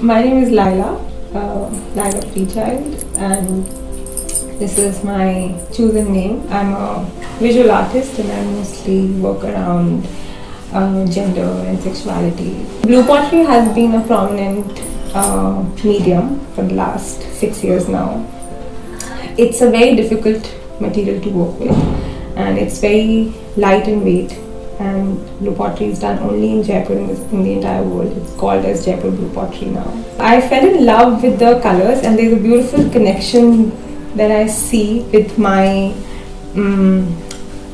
My name is Lyla, uh, Lyla Freechild, and this is my chosen name. I'm a visual artist and I mostly work around uh, gender and sexuality. Blue pottery has been a prominent uh, medium for the last six years now. It's a very difficult material to work with and it's very light in weight and blue pottery is done only in Jaipur in, in, the entire world. It's called as Jaipur blue pottery now. I fell in love with the colors and there's a beautiful connection that I see with my um,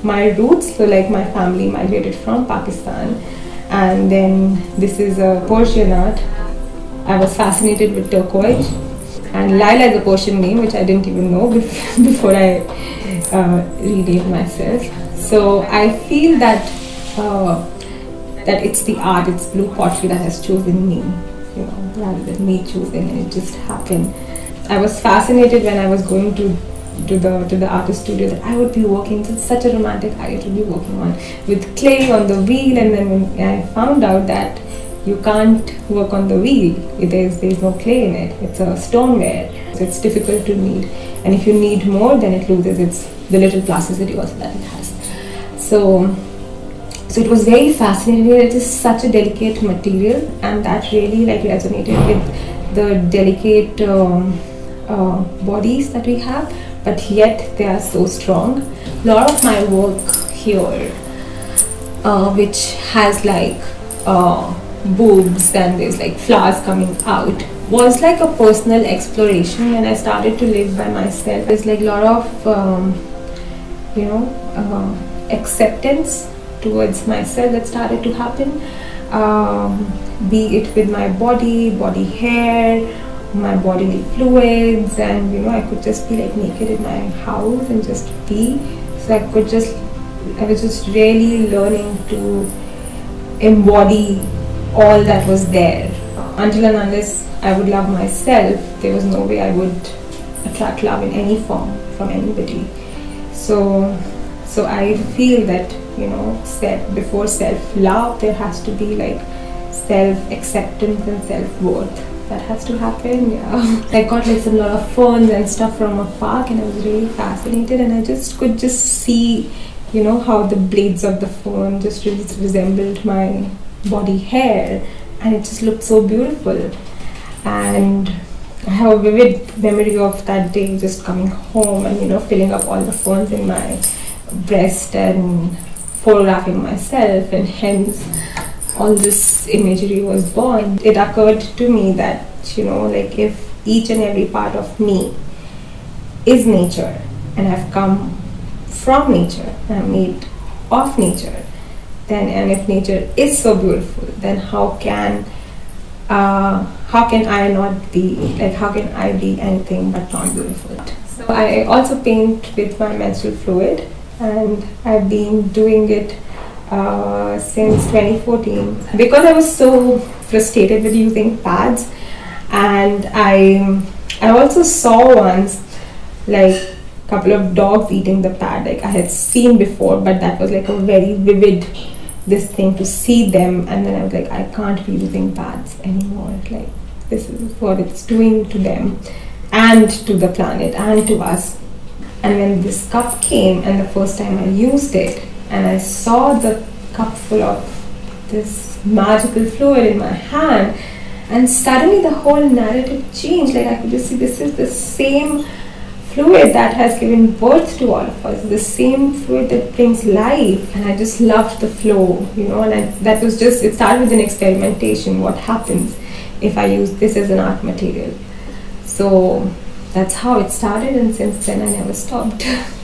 my roots. So like my family migrated from Pakistan and then this is a Persian art. I was fascinated with turquoise and Lyla is a Persian name which I didn't even know before I uh, renamed myself. So I feel that uh, that it's the art, it's blue pottery that has chosen me, you know, rather than me choosing, and it just happened. I was fascinated when I was going to to the to the artist studio that I would be working. It's such a romantic idea to be working on with clay on the wheel, and then when I found out that you can't work on the wheel, there's there's no clay in it. It's a stoneware, so it's difficult to knead, and if you need more, then it loses its the little plasticity also that it has. So so it was very fascinating. It is such a delicate material, and that really like resonated with the delicate um, uh, bodies that we have, but yet they are so strong. A lot of my work here, uh, which has like uh, boobs and there's like flowers coming out, was like a personal exploration when I started to live by myself. There's like a lot of um, you know uh, acceptance towards myself that started to happen. Um, be it with my body body hair my bodily fluids and you know I could just be like naked in my house and just be. So I could just I was just really learning to embody all that was there. Until and unless I would love myself there was no way I would attract love in any form from anybody. So so I feel that you know self before self love there has to be like self acceptance and self worth that has to happen yeah. I got like some lot of ferns and stuff from a park and i was really fascinated and i just could just see you know how the blades of the fern just really resembled my body hair and it just looked so beautiful. And I have a vivid memory of that day just coming home and you know filling up all the ferns in my breast and photographing myself and hence all this imagery was born it occurred to me that you know like if each and every part of me is nature and i've come from nature and i'm made of nature then and if nature is so beautiful then how can uh, how can I not be like how can I be anything but not beautiful? So I also paint with my menstrual fluid and I've been doing it uh, since 2014 because I was so frustrated with using pads and I I also saw once like a couple of dogs eating the pad like I had seen before but that was like a very vivid this thing to see them and then I was like I can't be using pads anymore. Like this is what it's doing to them and to the planet and to us and when this cup came, and the first time I used it, and I saw the cup full of this magical fluid in my hand, and suddenly the whole narrative changed. Like I could just see this is the same fluid that has given birth to all of us, the same fluid that brings life. And I just loved the flow, you know, and I, that was just, it started with an experimentation. What happens if I use this as an art material? So that's how it started and since then I never stopped.